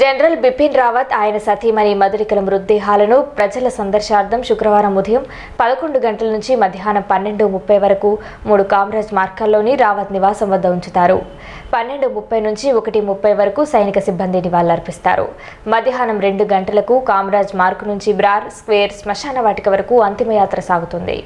General Bipin Rawat ఆయన సతీమణి మధురికల మృతదేహాలను ప్రజల సందర్శార్థం శుక్రవారం ఉదయం పదకొండు గంటల నుంచి మధ్యాహ్నం పన్నెండు ముప్పై వరకు మూడు కామరాజ్ మార్గాల్లోని రావత్ నివాసం వద్ద ఉంచుతారు. పన్నెండు ముప్పై నుంచి ఒకటి ముప్పై వరకు సైనిక సిబ్బంది నివాళులర్పిస్తారు. మధ్యాహ్నం రెండు గంటలకు కామరాజ్ మార్గ్ నుంచి బ్రార్ స్క్వేర్ శ్మశాన వాటిక వరకు అంతిమయాత్ర సాగుతుంది.